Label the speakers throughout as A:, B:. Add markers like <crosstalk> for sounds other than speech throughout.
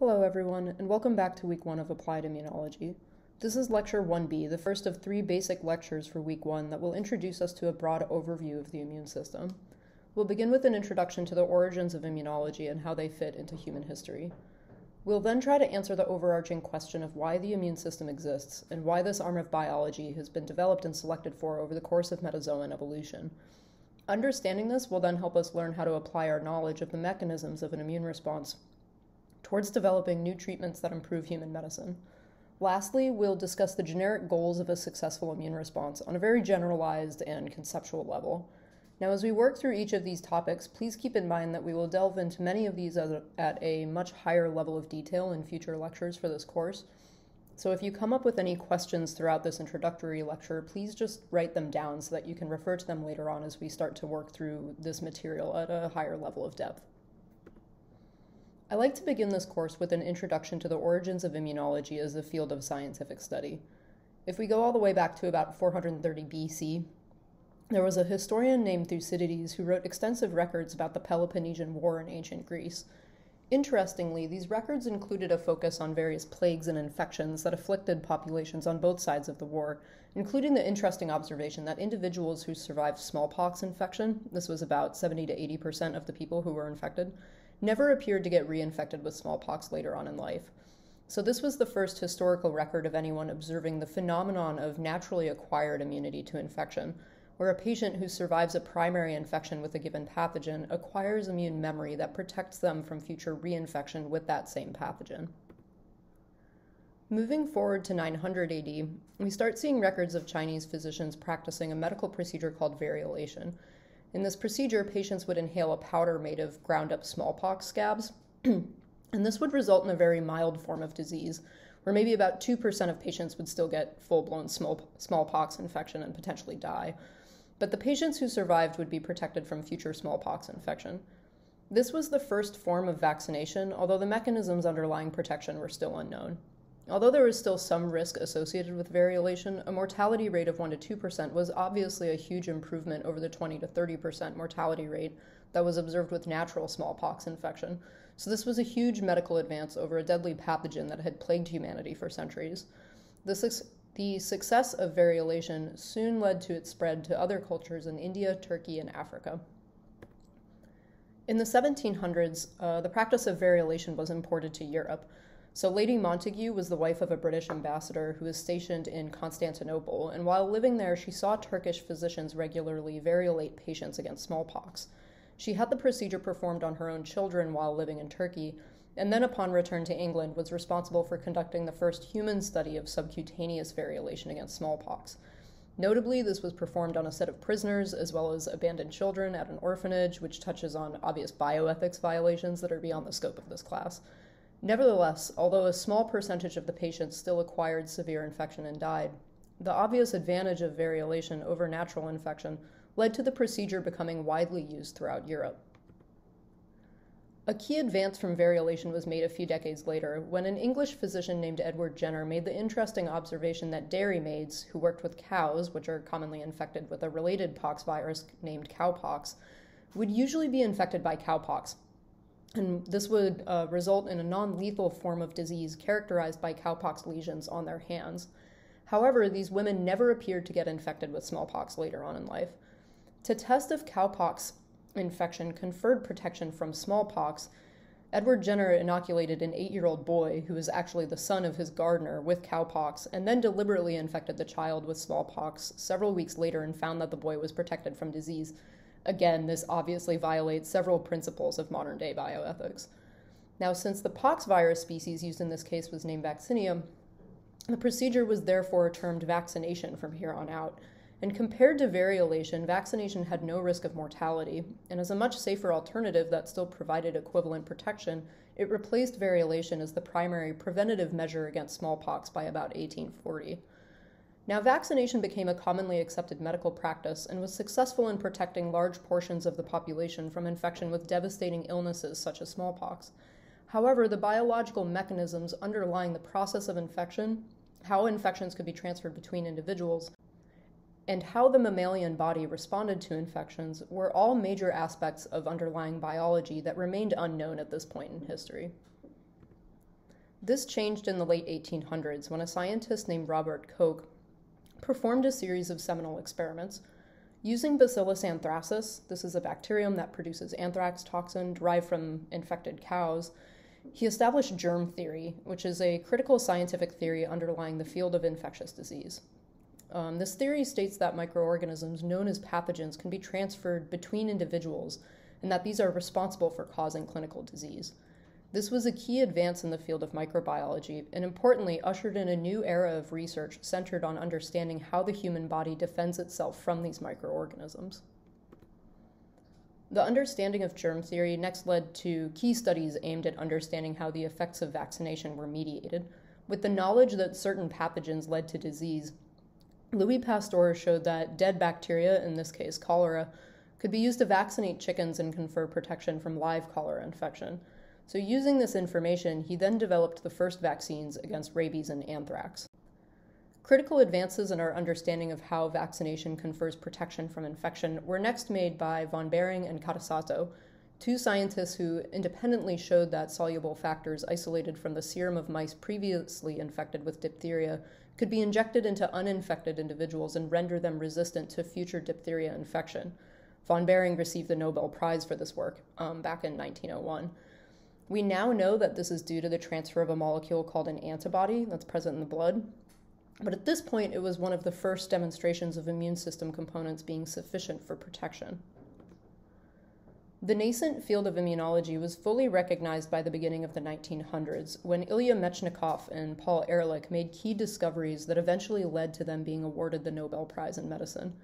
A: Hello, everyone, and welcome back to week one of Applied Immunology. This is lecture 1b, the first of three basic lectures for week one that will introduce us to a broad overview of the immune system. We'll begin with an introduction to the origins of immunology and how they fit into human history. We'll then try to answer the overarching question of why the immune system exists and why this arm of biology has been developed and selected for over the course of metazoan evolution. Understanding this will then help us learn how to apply our knowledge of the mechanisms of an immune response towards developing new treatments that improve human medicine. Lastly, we'll discuss the generic goals of a successful immune response on a very generalized and conceptual level. Now, as we work through each of these topics, please keep in mind that we will delve into many of these at a much higher level of detail in future lectures for this course. So, if you come up with any questions throughout this introductory lecture, please just write them down so that you can refer to them later on as we start to work through this material at a higher level of depth. I like to begin this course with an introduction to the origins of immunology as a field of scientific study. If we go all the way back to about 430 BC, there was a historian named Thucydides who wrote extensive records about the Peloponnesian War in ancient Greece. Interestingly, these records included a focus on various plagues and infections that afflicted populations on both sides of the war, including the interesting observation that individuals who survived smallpox infection, this was about 70 to 80% of the people who were infected, never appeared to get reinfected with smallpox later on in life. So, this was the first historical record of anyone observing the phenomenon of naturally acquired immunity to infection, where a patient who survives a primary infection with a given pathogen acquires immune memory that protects them from future reinfection with that same pathogen. Moving forward to 900 AD, we start seeing records of Chinese physicians practicing a medical procedure called variolation, in this procedure, patients would inhale a powder made of ground up smallpox scabs, <clears throat> and this would result in a very mild form of disease, where maybe about 2% of patients would still get full blown small, smallpox infection and potentially die. But the patients who survived would be protected from future smallpox infection. This was the first form of vaccination, although the mechanisms underlying protection were still unknown. Although there was still some risk associated with variolation, a mortality rate of 1 to 2% was obviously a huge improvement over the 20 to 30% mortality rate that was observed with natural smallpox infection. So, this was a huge medical advance over a deadly pathogen that had plagued humanity for centuries. The, su- the success of variolation soon led to its spread to other cultures in India, Turkey, and Africa. In the 1700s, uh, the practice of variolation was imported to Europe. So, Lady Montagu was the wife of a British ambassador who was stationed in Constantinople, and while living there, she saw Turkish physicians regularly variolate patients against smallpox. She had the procedure performed on her own children while living in Turkey, and then, upon return to England, was responsible for conducting the first human study of subcutaneous variolation against smallpox. Notably, this was performed on a set of prisoners as well as abandoned children at an orphanage, which touches on obvious bioethics violations that are beyond the scope of this class. Nevertheless, although a small percentage of the patients still acquired severe infection and died, the obvious advantage of variolation over natural infection led to the procedure becoming widely used throughout Europe. A key advance from variolation was made a few decades later when an English physician named Edward Jenner made the interesting observation that dairy maids who worked with cows, which are commonly infected with a related pox virus named cowpox, would usually be infected by cowpox, and this would uh, result in a non lethal form of disease characterized by cowpox lesions on their hands. However, these women never appeared to get infected with smallpox later on in life. To test if cowpox infection conferred protection from smallpox, Edward Jenner inoculated an eight year old boy, who was actually the son of his gardener, with cowpox, and then deliberately infected the child with smallpox several weeks later and found that the boy was protected from disease Again, this obviously violates several principles of modern day bioethics. Now, since the pox virus species used in this case was named vaccinium, the procedure was therefore termed vaccination from here on out. And compared to variolation, vaccination had no risk of mortality, and as a much safer alternative that still provided equivalent protection, it replaced variolation as the primary preventative measure against smallpox by about 1840. Now, vaccination became a commonly accepted medical practice and was successful in protecting large portions of the population from infection with devastating illnesses such as smallpox. However, the biological mechanisms underlying the process of infection, how infections could be transferred between individuals, and how the mammalian body responded to infections were all major aspects of underlying biology that remained unknown at this point in history. This changed in the late 1800s when a scientist named Robert Koch performed a series of seminal experiments. Using Bacillus anthracis, this is a bacterium that produces anthrax toxin derived from infected cows, he established germ theory, which is a critical scientific theory underlying the field of infectious disease. Um, this theory states that microorganisms known as pathogens can be transferred between individuals and that these are responsible for causing clinical disease. This was a key advance in the field of microbiology and importantly ushered in a new era of research centered on understanding how the human body defends itself from these microorganisms. The understanding of germ theory next led to key studies aimed at understanding how the effects of vaccination were mediated. With the knowledge that certain pathogens led to disease, Louis Pasteur showed that dead bacteria, in this case cholera, could be used to vaccinate chickens and confer protection from live cholera infection. So, using this information, he then developed the first vaccines against rabies and anthrax. Critical advances in our understanding of how vaccination confers protection from infection were next made by von Behring and Kitasato, two scientists who independently showed that soluble factors isolated from the serum of mice previously infected with diphtheria could be injected into uninfected individuals and render them resistant to future diphtheria infection. Von Behring received the Nobel Prize for this work um, back in 1901. We now know that this is due to the transfer of a molecule called an antibody that's present in the blood. But at this point, it was one of the first demonstrations of immune system components being sufficient for protection. The nascent field of immunology was fully recognized by the beginning of the 1900s when Ilya Mechnikov and Paul Ehrlich made key discoveries that eventually led to them being awarded the Nobel Prize in Medicine.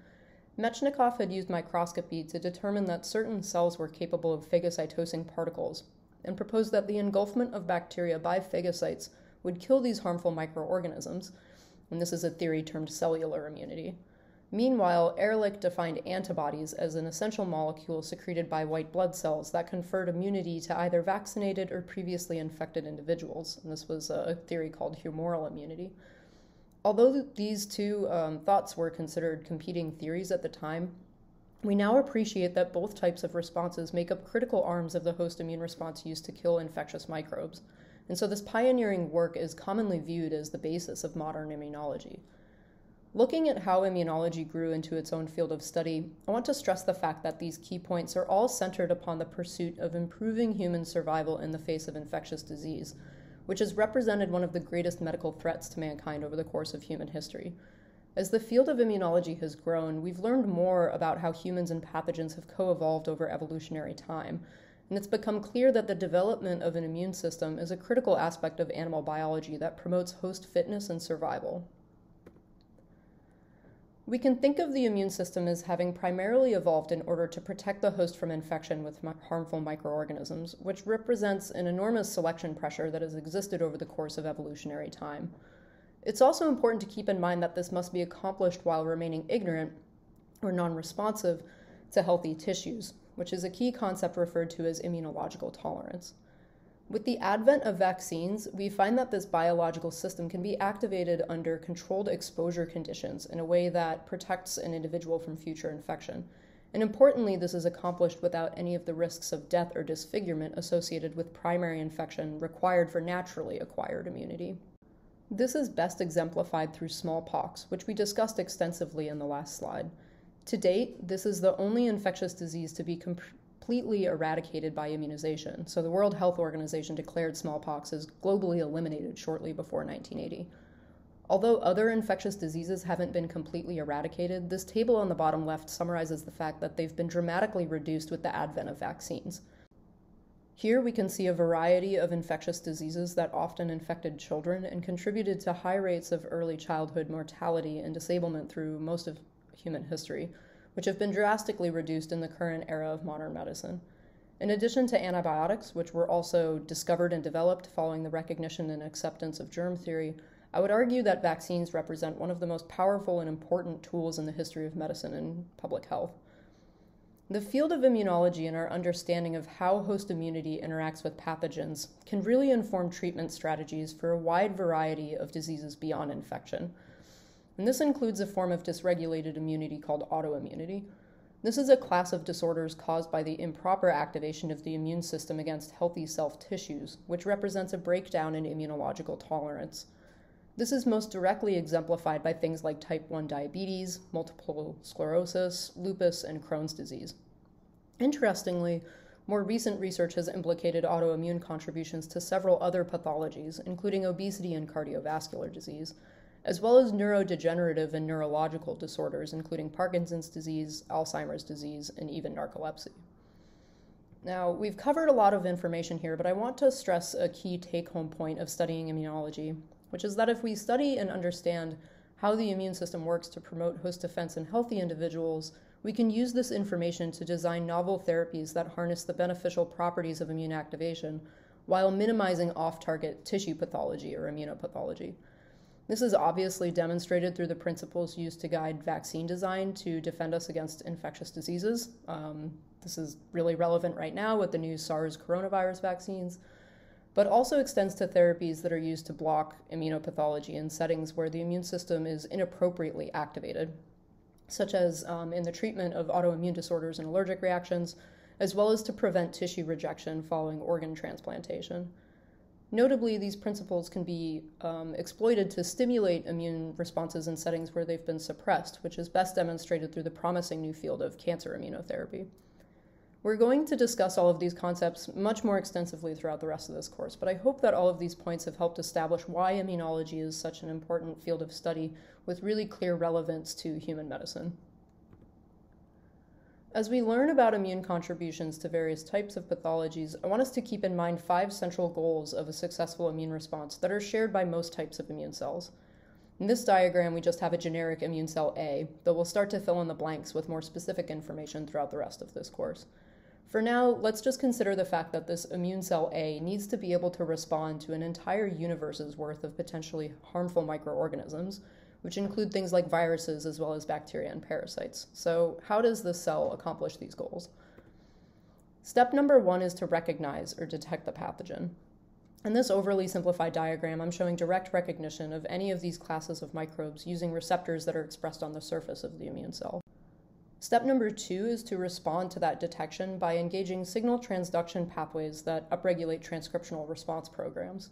A: Mechnikov had used microscopy to determine that certain cells were capable of phagocytosing particles, and proposed that the engulfment of bacteria by phagocytes would kill these harmful microorganisms, and this is a theory termed cellular immunity. Meanwhile, Ehrlich defined antibodies as an essential molecule secreted by white blood cells that conferred immunity to either vaccinated or previously infected individuals, and this was a theory called humoral immunity. Although these two um, thoughts were considered competing theories at the time, we now appreciate that both types of responses make up critical arms of the host immune response used to kill infectious microbes. And so this pioneering work is commonly viewed as the basis of modern immunology. Looking at how immunology grew into its own field of study, I want to stress the fact that these key points are all centered upon the pursuit of improving human survival in the face of infectious disease, which has represented one of the greatest medical threats to mankind over the course of human history. As the field of immunology has grown, we've learned more about how humans and pathogens have co evolved over evolutionary time. And it's become clear that the development of an immune system is a critical aspect of animal biology that promotes host fitness and survival. We can think of the immune system as having primarily evolved in order to protect the host from infection with harmful microorganisms, which represents an enormous selection pressure that has existed over the course of evolutionary time. It's also important to keep in mind that this must be accomplished while remaining ignorant or non responsive to healthy tissues, which is a key concept referred to as immunological tolerance. With the advent of vaccines, we find that this biological system can be activated under controlled exposure conditions in a way that protects an individual from future infection. And importantly, this is accomplished without any of the risks of death or disfigurement associated with primary infection required for naturally acquired immunity. This is best exemplified through smallpox, which we discussed extensively in the last slide. To date, this is the only infectious disease to be completely eradicated by immunization, so the World Health Organization declared smallpox as globally eliminated shortly before 1980. Although other infectious diseases haven't been completely eradicated, this table on the bottom left summarizes the fact that they've been dramatically reduced with the advent of vaccines. Here we can see a variety of infectious diseases that often infected children and contributed to high rates of early childhood mortality and disablement through most of human history, which have been drastically reduced in the current era of modern medicine. In addition to antibiotics, which were also discovered and developed following the recognition and acceptance of germ theory, I would argue that vaccines represent one of the most powerful and important tools in the history of medicine and public health. The field of immunology and our understanding of how host immunity interacts with pathogens can really inform treatment strategies for a wide variety of diseases beyond infection. And this includes a form of dysregulated immunity called autoimmunity. This is a class of disorders caused by the improper activation of the immune system against healthy self tissues, which represents a breakdown in immunological tolerance. This is most directly exemplified by things like type 1 diabetes, multiple sclerosis, lupus, and Crohn's disease. Interestingly, more recent research has implicated autoimmune contributions to several other pathologies, including obesity and cardiovascular disease, as well as neurodegenerative and neurological disorders, including Parkinson's disease, Alzheimer's disease, and even narcolepsy. Now, we've covered a lot of information here, but I want to stress a key take home point of studying immunology, which is that if we study and understand how the immune system works to promote host defense in healthy individuals, we can use this information to design novel therapies that harness the beneficial properties of immune activation while minimizing off target tissue pathology or immunopathology. This is obviously demonstrated through the principles used to guide vaccine design to defend us against infectious diseases. Um, this is really relevant right now with the new SARS coronavirus vaccines, but also extends to therapies that are used to block immunopathology in settings where the immune system is inappropriately activated, such as um, in the treatment of autoimmune disorders and allergic reactions, as well as to prevent tissue rejection following organ transplantation. Notably, these principles can be um, exploited to stimulate immune responses in settings where they've been suppressed, which is best demonstrated through the promising new field of cancer immunotherapy. We're going to discuss all of these concepts much more extensively throughout the rest of this course, but I hope that all of these points have helped establish why immunology is such an important field of study with really clear relevance to human medicine. As we learn about immune contributions to various types of pathologies, I want us to keep in mind five central goals of a successful immune response that are shared by most types of immune cells. In this diagram, we just have a generic immune cell A, though we'll start to fill in the blanks with more specific information throughout the rest of this course. For now, let's just consider the fact that this immune cell A needs to be able to respond to an entire universe's worth of potentially harmful microorganisms, which include things like viruses as well as bacteria and parasites. So, how does the cell accomplish these goals? Step number one is to recognize or detect the pathogen. In this overly simplified diagram, I'm showing direct recognition of any of these classes of microbes using receptors that are expressed on the surface of the immune cell. Step number two is to respond to that detection by engaging signal transduction pathways that upregulate transcriptional response programs.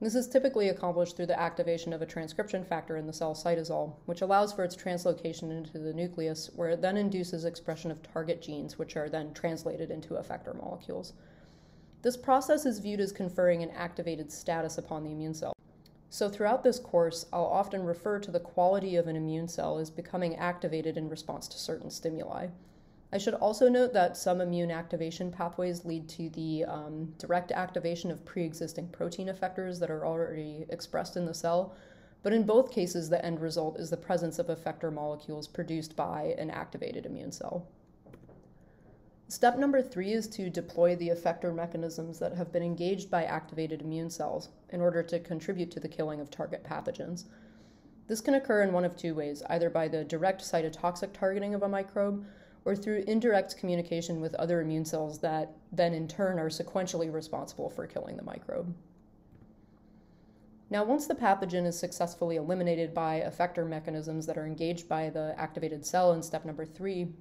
A: This is typically accomplished through the activation of a transcription factor in the cell cytosol, which allows for its translocation into the nucleus, where it then induces expression of target genes, which are then translated into effector molecules. This process is viewed as conferring an activated status upon the immune cell. So, throughout this course, I'll often refer to the quality of an immune cell as becoming activated in response to certain stimuli. I should also note that some immune activation pathways lead to the um, direct activation of pre existing protein effectors that are already expressed in the cell, but in both cases, the end result is the presence of effector molecules produced by an activated immune cell. Step number three is to deploy the effector mechanisms that have been engaged by activated immune cells in order to contribute to the killing of target pathogens. This can occur in one of two ways either by the direct cytotoxic targeting of a microbe or through indirect communication with other immune cells that then in turn are sequentially responsible for killing the microbe. Now, once the pathogen is successfully eliminated by effector mechanisms that are engaged by the activated cell in step number three,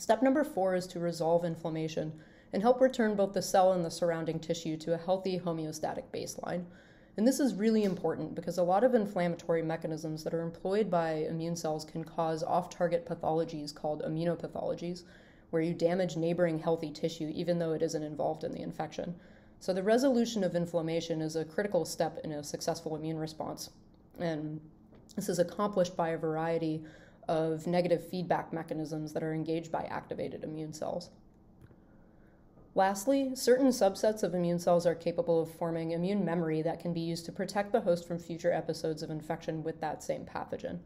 A: step number four is to resolve inflammation and help return both the cell and the surrounding tissue to a healthy homeostatic baseline. And this is really important because a lot of inflammatory mechanisms that are employed by immune cells can cause off target pathologies called immunopathologies, where you damage neighboring healthy tissue even though it isn't involved in the infection. So, the resolution of inflammation is a critical step in a successful immune response. And this is accomplished by a variety of negative feedback mechanisms that are engaged by activated immune cells. Lastly, certain subsets of immune cells are capable of forming immune memory that can be used to protect the host from future episodes of infection with that same pathogen.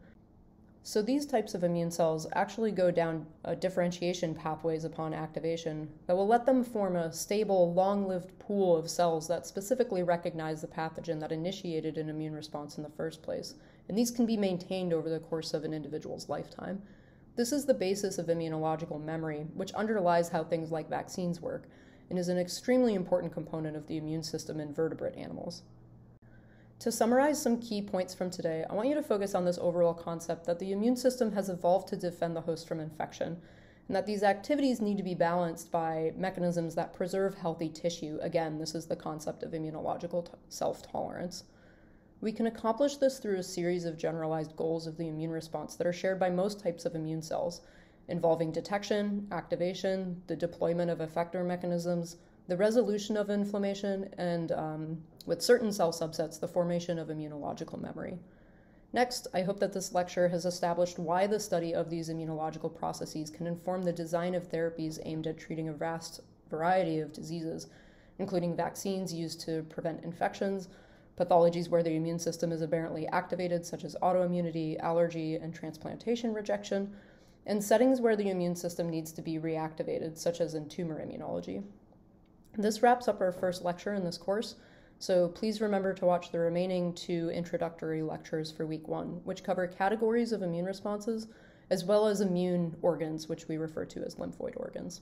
A: So, these types of immune cells actually go down differentiation pathways upon activation that will let them form a stable, long lived pool of cells that specifically recognize the pathogen that initiated an immune response in the first place. And these can be maintained over the course of an individual's lifetime. This is the basis of immunological memory, which underlies how things like vaccines work, and is an extremely important component of the immune system in vertebrate animals. To summarize some key points from today, I want you to focus on this overall concept that the immune system has evolved to defend the host from infection, and that these activities need to be balanced by mechanisms that preserve healthy tissue. Again, this is the concept of immunological t- self tolerance. We can accomplish this through a series of generalized goals of the immune response that are shared by most types of immune cells, involving detection, activation, the deployment of effector mechanisms, the resolution of inflammation, and um, with certain cell subsets, the formation of immunological memory. Next, I hope that this lecture has established why the study of these immunological processes can inform the design of therapies aimed at treating a vast variety of diseases, including vaccines used to prevent infections, pathologies where the immune system is aberrantly activated, such as autoimmunity, allergy, and transplantation rejection, and settings where the immune system needs to be reactivated, such as in tumor immunology. This wraps up our first lecture in this course, so please remember to watch the remaining two introductory lectures for week one, which cover categories of immune responses as well as immune organs, which we refer to as lymphoid organs.